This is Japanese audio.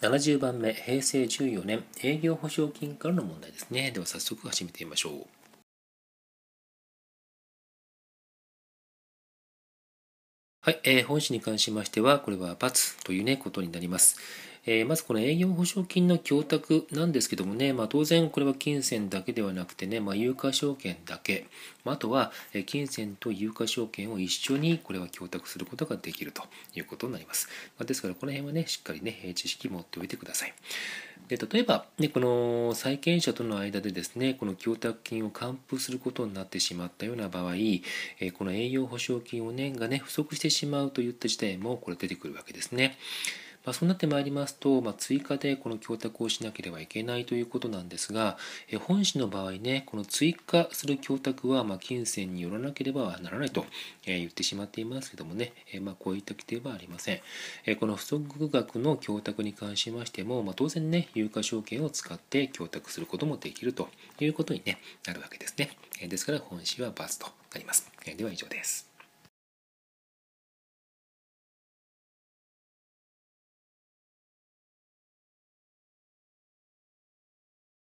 70番目、平成14年営業保証金からの問題ですね。では早速始めてみましょう。はい、本紙に関しましては、これは×というね、ことになります。えー、まずこの営業保証金の供託なんですけどもね、まあ、当然これは金銭だけではなくてね、まあ、有価証券だけ、まあ、とは金銭と有価証券を一緒にこれは供託することができるということになります。ま、ですからこの辺はね、しっかりね、知識持っておいてください。で例えば、ね、この債権者との間でですね、この供託金を還付することになってしまったような場合、えこの営業保証金を年がね、不足してしまうといった事態もこれ出てくるわけですね。まあ、そうなってまいりますと、まあ、追加でこの供託をしなければいけないということなんですが、え本市の場合ね、この追加する供託は、ま金銭によらなければならないと、え言ってしまっていますけどもね、えまあ、こういった規定はありません。えこの不足額の供託に関しましても、ま当然ね、有価証券を使って供託することもできるということに、ね、なるわけですね。えですから、本市は×となります。えでは以上です。